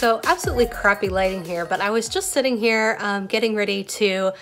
so absolutely crappy lighting here, but I was just sitting here um, getting ready to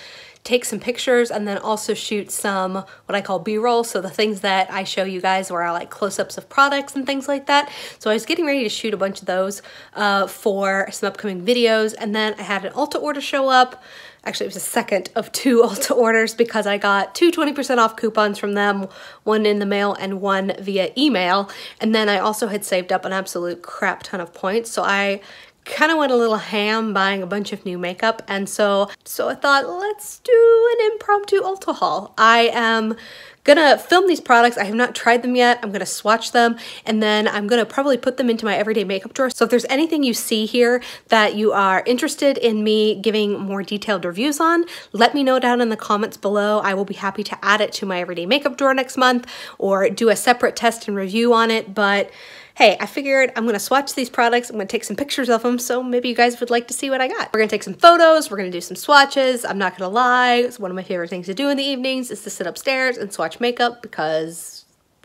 take some pictures and then also shoot some what I call b-roll so the things that I show you guys where I like close-ups of products and things like that so I was getting ready to shoot a bunch of those uh, for some upcoming videos and then I had an Ulta order show up actually it was a second of two Ulta orders because I got two 20% off coupons from them, one in the mail and one via email. And then I also had saved up an absolute crap ton of points. So I kind of went a little ham buying a bunch of new makeup and so so I thought let's do an impromptu Ulta haul. I am gonna film these products. I have not tried them yet. I'm gonna swatch them and then I'm gonna probably put them into my everyday makeup drawer. So if there's anything you see here that you are interested in me giving more detailed reviews on, let me know down in the comments below. I will be happy to add it to my everyday makeup drawer next month or do a separate test and review on it. But hey, I figured I'm gonna swatch these products, I'm gonna take some pictures of them, so maybe you guys would like to see what I got. We're gonna take some photos, we're gonna do some swatches. I'm not gonna lie, it's one of my favorite things to do in the evenings is to sit upstairs and swatch makeup because,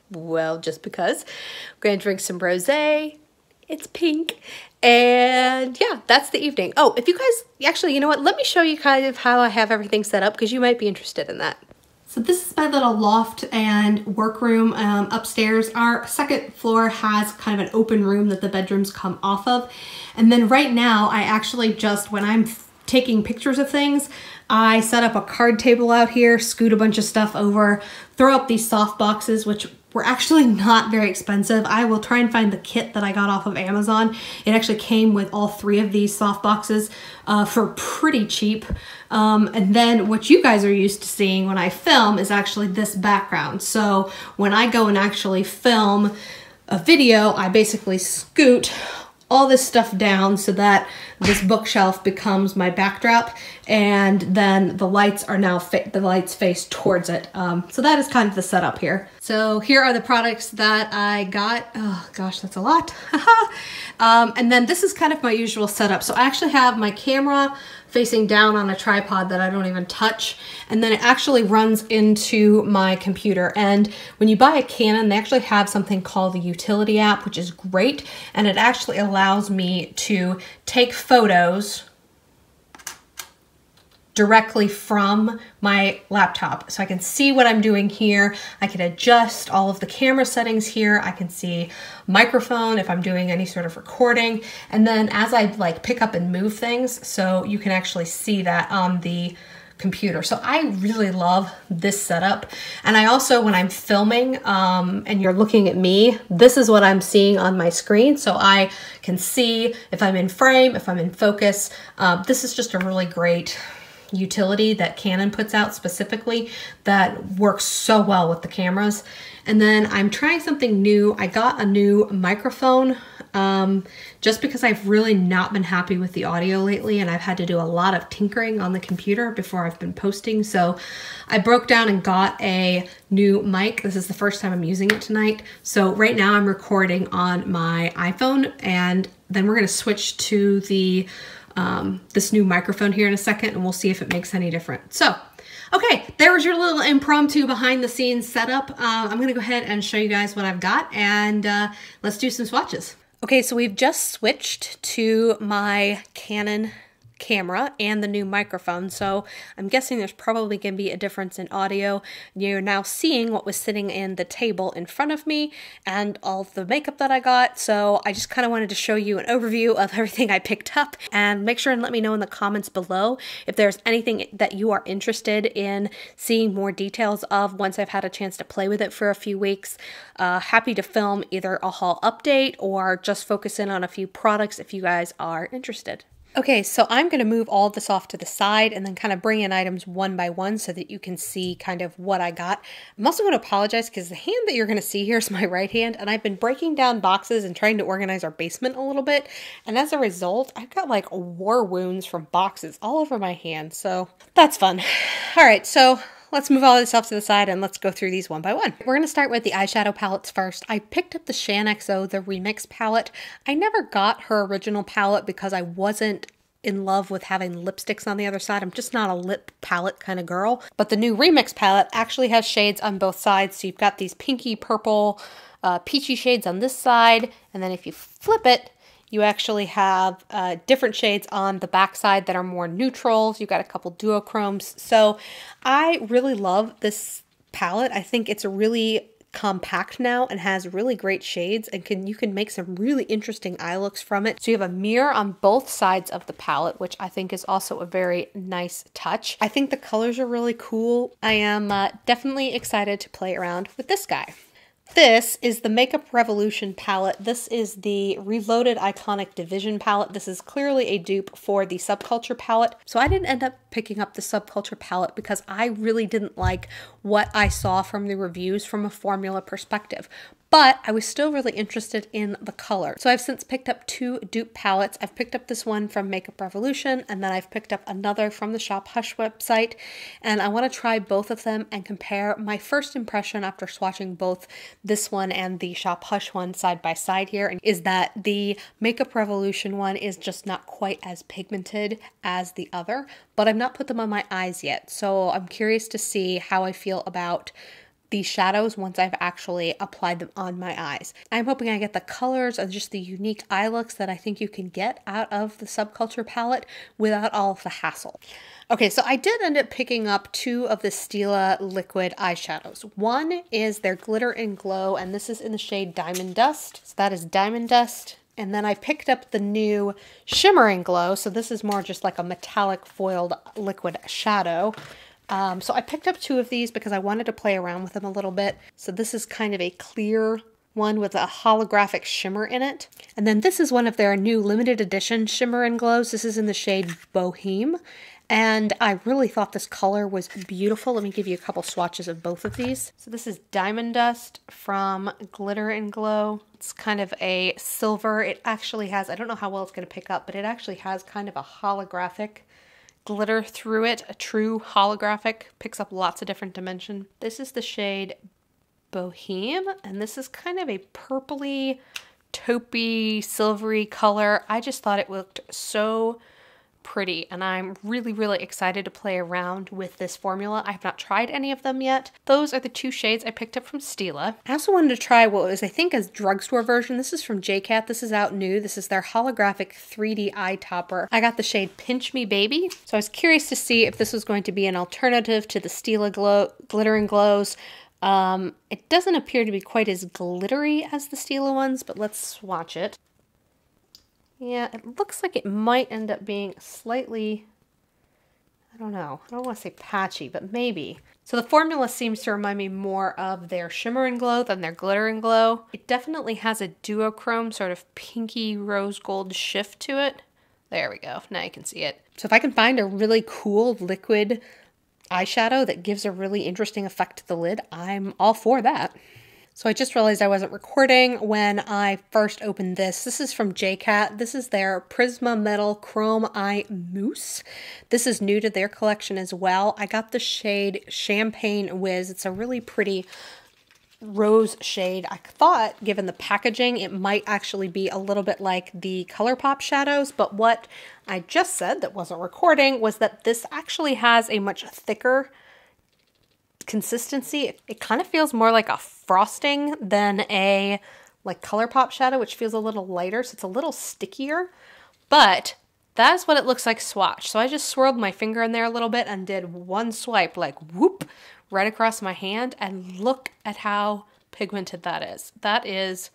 well, just because. We're gonna drink some rosé. It's pink. And yeah, that's the evening. Oh, if you guys, actually, you know what? Let me show you kind of how I have everything set up because you might be interested in that. So this is my little loft and workroom um, upstairs. Our second floor has kind of an open room that the bedrooms come off of. And then right now, I actually just, when I'm taking pictures of things, I set up a card table out here, scoot a bunch of stuff over, throw up these soft boxes, which were actually not very expensive. I will try and find the kit that I got off of Amazon. It actually came with all three of these soft boxes uh, for pretty cheap. Um, and then what you guys are used to seeing when I film is actually this background. So when I go and actually film a video, I basically scoot all this stuff down so that this bookshelf becomes my backdrop and then the lights are now the lights face towards it. Um, so that is kind of the setup here. So here are the products that I got. Oh gosh that's a lot. Um, and then this is kind of my usual setup. So I actually have my camera facing down on a tripod that I don't even touch. And then it actually runs into my computer. And when you buy a Canon, they actually have something called the utility app, which is great. And it actually allows me to take photos directly from my laptop. So I can see what I'm doing here. I can adjust all of the camera settings here. I can see microphone if I'm doing any sort of recording. And then as I like pick up and move things, so you can actually see that on the computer. So I really love this setup. And I also, when I'm filming um, and you're looking at me, this is what I'm seeing on my screen. So I can see if I'm in frame, if I'm in focus. Uh, this is just a really great utility that Canon puts out specifically that works so well with the cameras. And then I'm trying something new. I got a new microphone um, just because I've really not been happy with the audio lately and I've had to do a lot of tinkering on the computer before I've been posting. So I broke down and got a new mic. This is the first time I'm using it tonight. So right now I'm recording on my iPhone and then we're going to switch to the um, this new microphone here in a second and we'll see if it makes any difference. So, okay, there was your little impromptu behind the scenes setup. Uh, I'm gonna go ahead and show you guys what I've got and uh, let's do some swatches. Okay, so we've just switched to my Canon camera and the new microphone. So I'm guessing there's probably going to be a difference in audio. You're now seeing what was sitting in the table in front of me and all the makeup that I got. So I just kind of wanted to show you an overview of everything I picked up and make sure and let me know in the comments below if there's anything that you are interested in seeing more details of once I've had a chance to play with it for a few weeks. Uh, happy to film either a haul update or just focus in on a few products if you guys are interested. Okay, so I'm going to move all this off to the side and then kind of bring in items one by one so that you can see kind of what I got. I'm also going to apologize because the hand that you're going to see here is my right hand and I've been breaking down boxes and trying to organize our basement a little bit. And as a result, I've got like war wounds from boxes all over my hand. So that's fun. All right, so let's move all this off to the side and let's go through these one by one. We're going to start with the eyeshadow palettes first. I picked up the Shaaanxo, the Remix palette. I never got her original palette because I wasn't in love with having lipsticks on the other side. I'm just not a lip palette kind of girl. But the new Remix palette actually has shades on both sides. So you've got these pinky purple, uh, peachy shades on this side. And then if you flip it, You actually have uh, different shades on the backside that are more neutrals. You've got a couple duochromes. So I really love this palette. I think it's really compact now and has really great shades and can you can make some really interesting eye looks from it. So you have a mirror on both sides of the palette, which I think is also a very nice touch. I think the colors are really cool. I am uh, definitely excited to play around with this guy. This is the Makeup Revolution palette. This is the Reloaded Iconic Division palette. This is clearly a dupe for the Subculture palette. So I didn't end up picking up the Subculture palette because I really didn't like what I saw from the reviews from a formula perspective but I was still really interested in the color. So I've since picked up two dupe palettes. I've picked up this one from Makeup Revolution and then I've picked up another from the Shop Hush website and I want to try both of them and compare my first impression after swatching both this one and the Shop Hush one side by side here is that the Makeup Revolution one is just not quite as pigmented as the other, but I've not put them on my eyes yet. So I'm curious to see how I feel about these shadows once I've actually applied them on my eyes. I'm hoping I get the colors and just the unique eye looks that I think you can get out of the subculture palette without all of the hassle. Okay, so I did end up picking up two of the Stila liquid eyeshadows. One is their Glitter and Glow, and this is in the shade Diamond Dust. So that is Diamond Dust. And then I picked up the new Shimmering Glow. So this is more just like a metallic foiled liquid shadow. Um, so I picked up two of these because I wanted to play around with them a little bit. So this is kind of a clear one with a holographic shimmer in it. And then this is one of their new limited edition shimmer and glows. This is in the shade Boheme. And I really thought this color was beautiful. Let me give you a couple swatches of both of these. So this is Diamond Dust from Glitter and Glow. It's kind of a silver. It actually has, I don't know how well it's going to pick up, but it actually has kind of a holographic glitter through it, a true holographic, picks up lots of different dimension. This is the shade Boheme, and this is kind of a purpley, taupey, silvery color. I just thought it looked so pretty and I'm really, really excited to play around with this formula. I have not tried any of them yet. Those are the two shades I picked up from Stila. I also wanted to try what was, I think, a drugstore version. This is from JCat. This is out new. This is their holographic 3D eye topper. I got the shade Pinch Me Baby. So I was curious to see if this was going to be an alternative to the Stila Glow Glitter and Glows. Um, it doesn't appear to be quite as glittery as the Stila ones, but let's swatch it. Yeah, it looks like it might end up being slightly, I don't know, I don't want to say patchy, but maybe. So the formula seems to remind me more of their Shimmer and Glow than their Glitter and Glow. It definitely has a duochrome sort of pinky rose gold shift to it. There we go, now you can see it. So if I can find a really cool liquid eyeshadow that gives a really interesting effect to the lid, I'm all for that. So I just realized I wasn't recording when I first opened this. This is from JCat. This is their Prisma Metal Chrome Eye Mousse. This is new to their collection as well. I got the shade Champagne Whiz. It's a really pretty rose shade. I thought, given the packaging, it might actually be a little bit like the ColourPop shadows, but what I just said that wasn't recording was that this actually has a much thicker consistency, it, kind of feels more like a frosting than a like ColourPop shadow, which feels a little lighter, so it's a little stickier. But that's what it looks like swatch. So I just swirled my finger in there a little bit and did one swipe, like whoop, right across my hand. And look at how pigmented that is. That is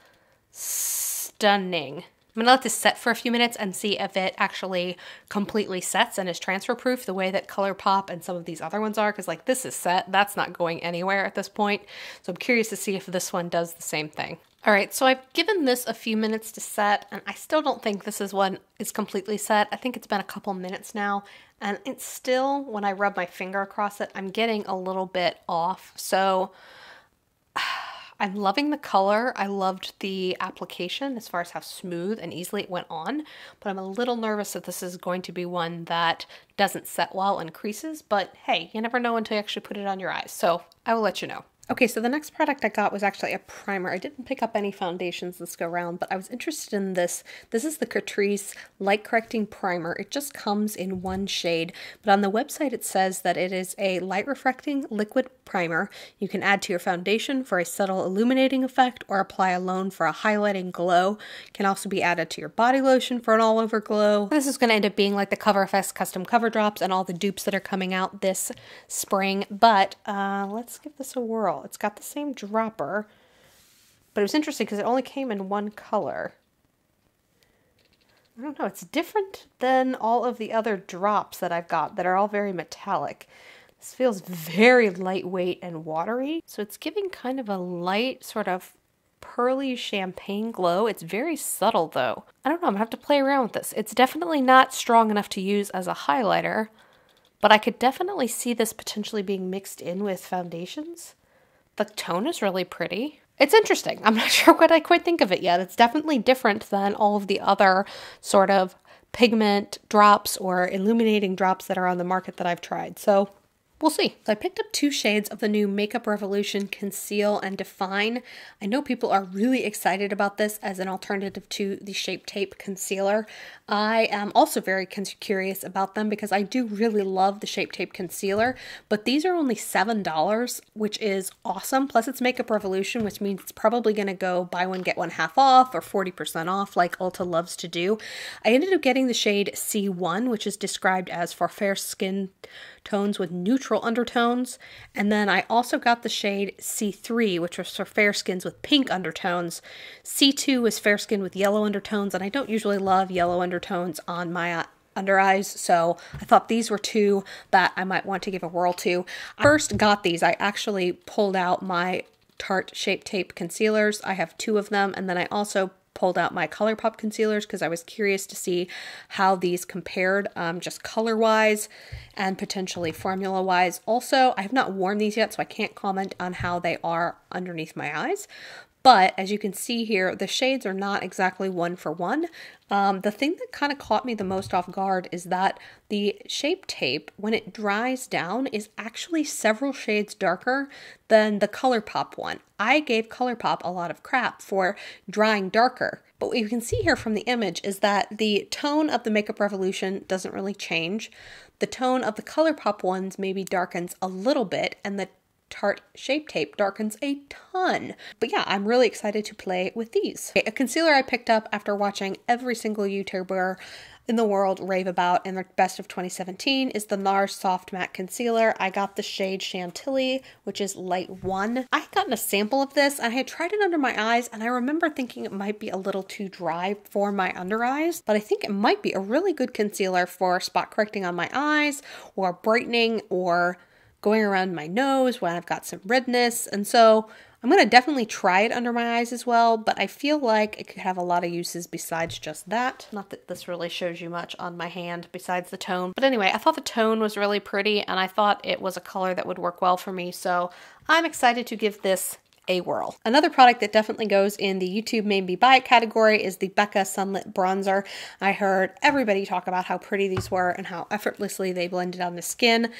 stunning. I'm gonna let this set for a few minutes and see if it actually completely sets and is transfer proof the way that ColourPop and some of these other ones are because like this is set, that's not going anywhere at this point. So I'm curious to see if this one does the same thing. All right, so I've given this a few minutes to set and I still don't think this is one is completely set. I think it's been a couple minutes now and it's still, when I rub my finger across it, I'm getting a little bit off. So I'm loving the color. I loved the application as far as how smooth and easily it went on, but I'm a little nervous that this is going to be one that doesn't set well and creases, but hey, you never know until you actually put it on your eyes. So I will let you know. Okay, so the next product I got was actually a primer. I didn't pick up any foundations this go around, but I was interested in this. This is the Catrice Light Correcting Primer. It just comes in one shade, but on the website it says that it is a light refracting liquid primer. You can add to your foundation for a subtle illuminating effect or apply alone for a highlighting glow. Can also be added to your body lotion for an all over glow. This is going to end up being like the Cover FX custom cover drops and all the dupes that are coming out this spring. But uh, let's give this a whirl. It's got the same dropper, but it was interesting because it only came in one color. I don't know, it's different than all of the other drops that I've got that are all very metallic. This feels very lightweight and watery. So it's giving kind of a light sort of pearly champagne glow. It's very subtle though. I don't know, I'm gonna have to play around with this. It's definitely not strong enough to use as a highlighter, but I could definitely see this potentially being mixed in with foundations. The tone is really pretty. It's interesting. I'm not sure what I quite think of it yet. It's definitely different than all of the other sort of pigment drops or illuminating drops that are on the market that I've tried. So We'll see. So I picked up two shades of the new Makeup Revolution Conceal and Define. I know people are really excited about this as an alternative to the Shape Tape Concealer. I am also very curious about them because I do really love the Shape Tape Concealer, but these are only $7, which is awesome. Plus it's Makeup Revolution, which means it's probably going to go buy one, get one half off or 40% off like Ulta loves to do. I ended up getting the shade C1, which is described as for fair skin tones with neutral undertones. And then I also got the shade C3, which was for fair skins with pink undertones. C2 is fair skin with yellow undertones, and I don't usually love yellow undertones on my uh, under eyes, so I thought these were two that I might want to give a whirl to. I first got these, I actually pulled out my Tarte Shape Tape concealers. I have two of them, and then I also pulled out my ColourPop concealers because I was curious to see how these compared um, just color-wise and potentially formula-wise. Also, I have not worn these yet, so I can't comment on how they are underneath my eyes. But as you can see here, the shades are not exactly one for one. Um, the thing that kind of caught me the most off guard is that the Shape Tape, when it dries down, is actually several shades darker than the ColourPop one. I gave ColourPop a lot of crap for drying darker. But what you can see here from the image is that the tone of the Makeup Revolution doesn't really change. The tone of the ColourPop ones maybe darkens a little bit, and the Tarte Shape Tape darkens a ton. But yeah, I'm really excited to play with these. A concealer I picked up after watching every single YouTuber in the world rave about in the best of 2017 is the NARS Soft Matte Concealer. I got the shade Chantilly, which is light one. I had gotten a sample of this and I had tried it under my eyes and I remember thinking it might be a little too dry for my under eyes, but I think it might be a really good concealer for spot correcting on my eyes or brightening or going around my nose when I've got some redness. And so I'm going to definitely try it under my eyes as well, but I feel like it could have a lot of uses besides just that. Not that this really shows you much on my hand besides the tone. But anyway, I thought the tone was really pretty and I thought it was a color that would work well for me. So I'm excited to give this a whirl. Another product that definitely goes in the YouTube made me buy it category is the Becca Sunlit Bronzer. I heard everybody talk about how pretty these were and how effortlessly they blended on the skin.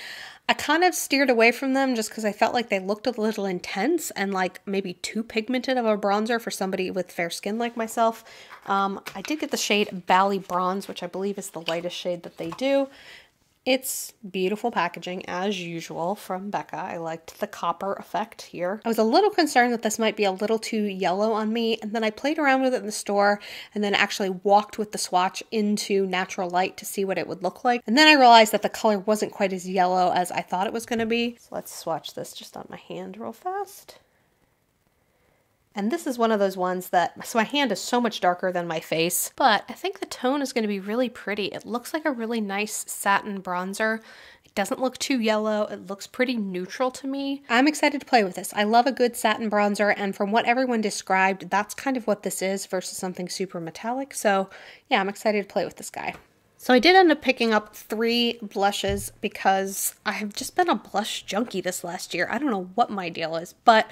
I kind of steered away from them just because I felt like they looked a little intense and like maybe too pigmented of a bronzer for somebody with fair skin like myself. Um, I did get the shade Bali Bronze, which I believe is the lightest shade that they do. It's beautiful packaging as usual from Becca. I liked the copper effect here. I was a little concerned that this might be a little too yellow on me and then I played around with it in the store and then actually walked with the swatch into natural light to see what it would look like. And then I realized that the color wasn't quite as yellow as I thought it was going to be. So let's swatch this just on my hand real fast. And this is one of those ones that, so my hand is so much darker than my face, but I think the tone is going to be really pretty. It looks like a really nice satin bronzer. It doesn't look too yellow. It looks pretty neutral to me. I'm excited to play with this. I love a good satin bronzer, and from what everyone described, that's kind of what this is versus something super metallic. So yeah, I'm excited to play with this guy. So I did end up picking up three blushes because I have just been a blush junkie this last year. I don't know what my deal is, but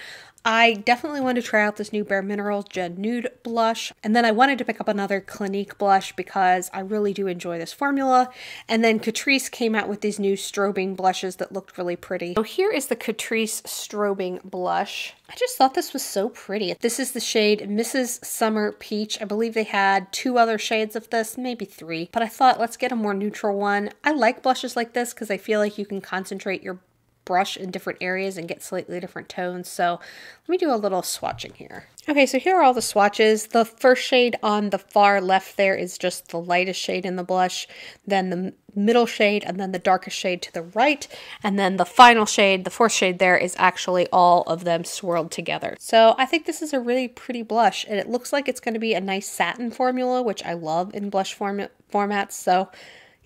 I definitely wanted to try out this new Bare Minerals Gen Nude blush. And then I wanted to pick up another Clinique blush because I really do enjoy this formula. And then Catrice came out with these new strobing blushes that looked really pretty. So here is the Catrice strobing blush. I just thought this was so pretty. This is the shade Mrs. Summer Peach. I believe they had two other shades of this, maybe three. But I thought let's get a more neutral one. I like blushes like this because I feel like you can concentrate your brush in different areas and get slightly different tones. So let me do a little swatching here. Okay, so here are all the swatches. The first shade on the far left there is just the lightest shade in the blush, then the middle shade, and then the darkest shade to the right, and then the final shade, the fourth shade there, is actually all of them swirled together. So I think this is a really pretty blush, and it looks like it's going to be a nice satin formula, which I love in blush form formats, so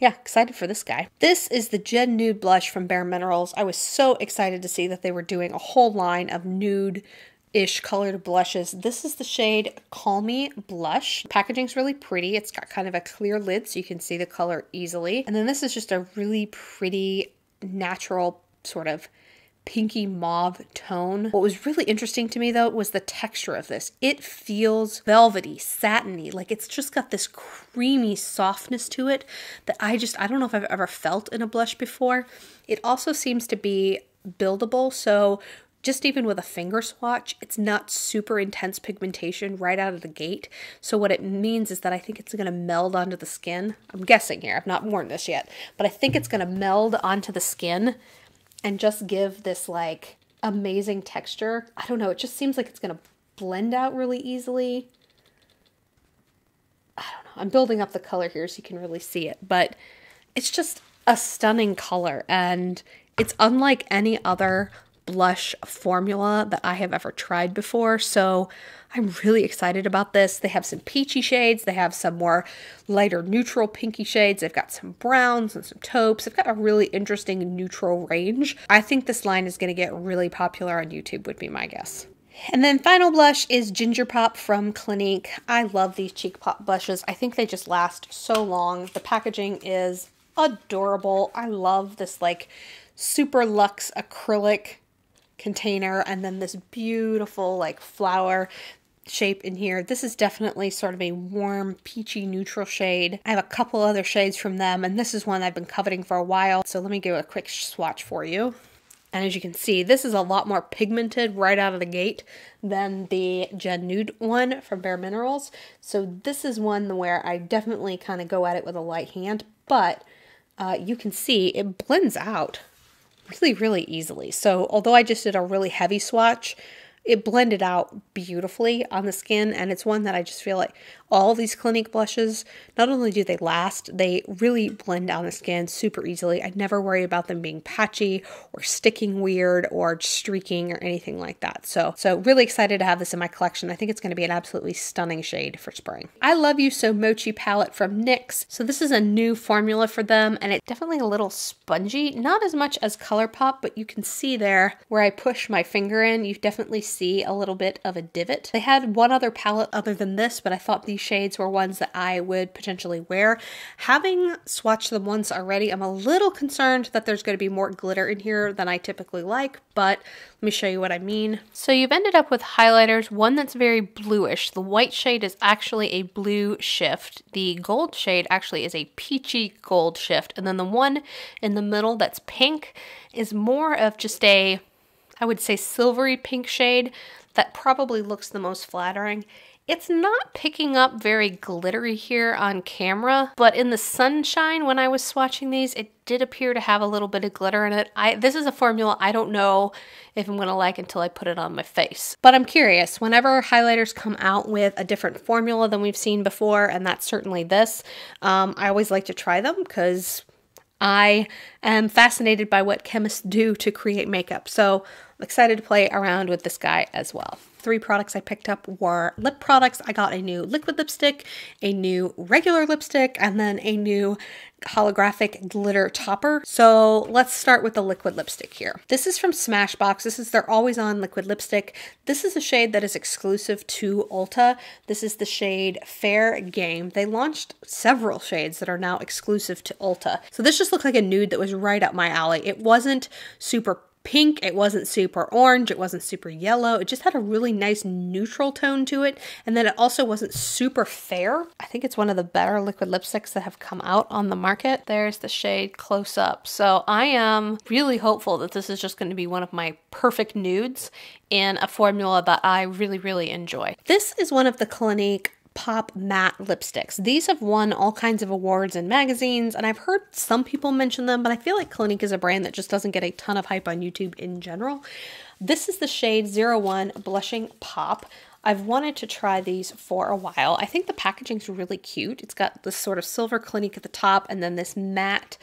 yeah, excited for this guy. This is the Gen Nude blush from Bare Minerals. I was so excited to see that they were doing a whole line of nude ish colored blushes. This is the shade Call My Blush. Packaging's really pretty. It's got kind of a clear lid so you can see the color easily. And then this is just a really pretty natural sort of pinky mauve tone. What was really interesting to me though was the texture of this. It feels velvety, satiny, like it's just got this creamy softness to it that I just, I don't know if I've ever felt in a blush before. It also seems to be buildable, so just even with a finger swatch, it's not super intense pigmentation right out of the gate. So what it means is that I think it's going to meld onto the skin. I'm guessing here. I've not worn this yet, but I think it's going to meld onto the skin and just give this like amazing texture. I don't know. It just seems like it's going to blend out really easily. I don't know. I'm building up the color here so you can really see it, but it's just a stunning color and it's unlike any other blush formula that I have ever tried before. So I'm really excited about this. They have some peachy shades. They have some more lighter neutral pinky shades. They've got some browns and some taupes. They've got a really interesting neutral range. I think this line is going to get really popular on YouTube would be my guess. And then final blush is Ginger Pop from Clinique. I love these cheek pop blushes. I think they just last so long. The packaging is adorable. I love this like super luxe acrylic container and then this beautiful like flower shape in here. This is definitely sort of a warm, peachy, neutral shade. I have a couple other shades from them, and this is one I've been coveting for a while. So let me give a quick swatch for you. And as you can see, this is a lot more pigmented right out of the gate than the Gen Nude one from Bare Minerals. So this is one where I definitely kind of go at it with a light hand, but uh, you can see it blends out really, really easily. So although I just did a really heavy swatch, it blended out beautifully on the skin and it's one that I just feel like all these Clinique blushes, not only do they last, they really blend down the skin super easily. I never worry about them being patchy or sticking weird or streaking or anything like that. So, so really excited to have this in my collection. I think it's going to be an absolutely stunning shade for spring. I Love You So Mochi palette from NYX. So this is a new formula for them and it's definitely a little spongy, not as much as ColourPop, but you can see there where I push my finger in, you definitely see a little bit of a divot. They had one other palette other than this, but I thought these shades were ones that I would potentially wear. Having swatched them once already, I'm a little concerned that there's going to be more glitter in here than I typically like, but let me show you what I mean. So you've ended up with highlighters, one that's very bluish. The white shade is actually a blue shift. The gold shade actually is a peachy gold shift. And then the one in the middle that's pink is more of just a I would say silvery pink shade that probably looks the most flattering. It's not picking up very glittery here on camera, but in the sunshine when I was swatching these, it did appear to have a little bit of glitter in it. I This is a formula I don't know if I'm gonna like until I put it on my face. But I'm curious, whenever highlighters come out with a different formula than we've seen before, and that's certainly this, um, I always like to try them because I am fascinated by what chemists do to create makeup. So I'm excited to play around with this guy as well. Three products I picked up were lip products. I got a new liquid lipstick, a new regular lipstick, and then a new holographic glitter topper. So let's start with the liquid lipstick here. This is from Smashbox. This is their always on liquid lipstick. This is a shade that is exclusive to Ulta. This is the shade Fair Game. They launched several shades that are now exclusive to Ulta. So this just looked like a nude that was right up my alley. It wasn't super pink, it wasn't super orange, it wasn't super yellow. It just had a really nice neutral tone to it. And then it also wasn't super fair. I think it's one of the better liquid lipsticks that have come out on the market. There's the shade Close Up. So I am really hopeful that this is just going to be one of my perfect nudes in a formula that I really, really enjoy. This is one of the Clinique Pop Matte Lipsticks. These have won all kinds of awards in magazines, and I've heard some people mention them, but I feel like Clinique is a brand that just doesn't get a ton of hype on YouTube in general. This is the shade 01 Blushing Pop. I've wanted to try these for a while. I think the packaging's really cute. It's got this sort of silver Clinique at the top and then this matte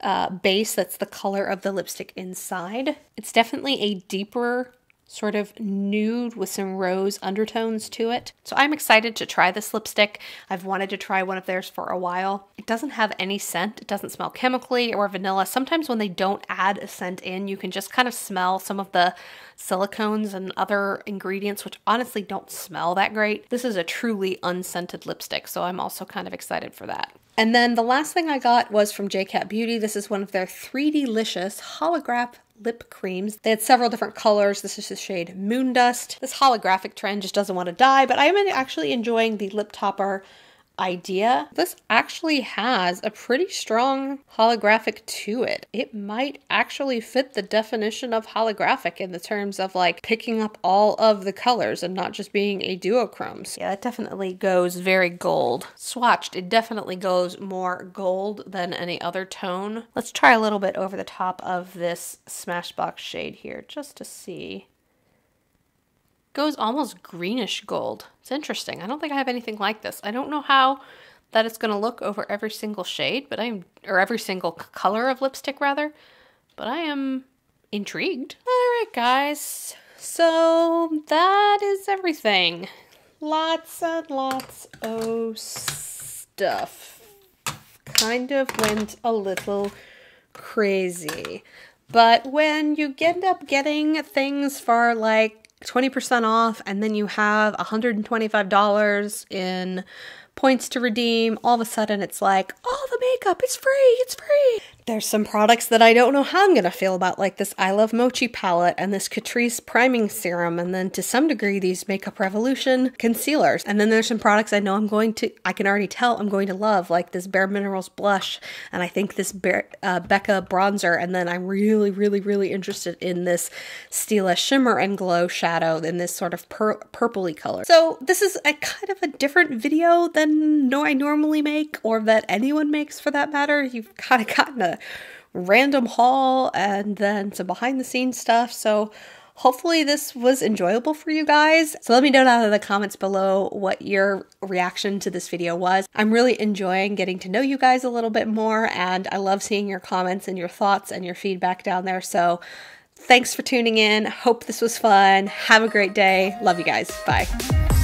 uh, base that's the color of the lipstick inside. It's definitely a deeper sort of nude with some rose undertones to it. So I'm excited to try this lipstick. I've wanted to try one of theirs for a while. It doesn't have any scent. It doesn't smell chemically or vanilla. Sometimes when they don't add a scent in, you can just kind of smell some of the silicones and other ingredients, which honestly don't smell that great. This is a truly unscented lipstick, so I'm also kind of excited for that. And then the last thing I got was from JCat Beauty. This is one of their 3D-licious holograph lip creams. They had several different colors. This is the shade Moon Dust. This holographic trend just doesn't want to die, but I am actually enjoying the lip topper idea, this actually has a pretty strong holographic to it. It might actually fit the definition of holographic in the terms of like picking up all of the colors and not just being a duochrome. Yeah, it definitely goes very gold. Swatched, it definitely goes more gold than any other tone. Let's try a little bit over the top of this Smashbox shade here just to see goes almost greenish gold. It's interesting. I don't think I have anything like this. I don't know how that it's going to look over every single shade, but I'm or every single color of lipstick rather, but I am intrigued. All right, guys. So that is everything. Lots and lots of stuff. Kind of went a little crazy. But when you end up getting things for like 20% off and then you have $125 in points to redeem, all of a sudden it's like, all the makeup, it's free, it's free. There's some products that I don't know how I'm gonna feel about, like this I Love Mochi palette and this Catrice priming serum, and then to some degree these Makeup Revolution concealers. And then there's some products I know I'm going to, I can already tell I'm going to love, like this Bare Minerals blush, and I think this uh, Becca bronzer, and then I'm really, really, really interested in this Stila Shimmer and Glow shadow in this sort of pur purpley color. So this is a kind of a different video than no I normally make, or that anyone makes for that matter. You've kind of gotten random haul and then some behind the scenes stuff. So hopefully this was enjoyable for you guys. So let me know down in the comments below what your reaction to this video was. I'm really enjoying getting to know you guys a little bit more and I love seeing your comments and your thoughts and your feedback down there. So thanks for tuning in. Hope this was fun. Have a great day. Love you guys. Bye.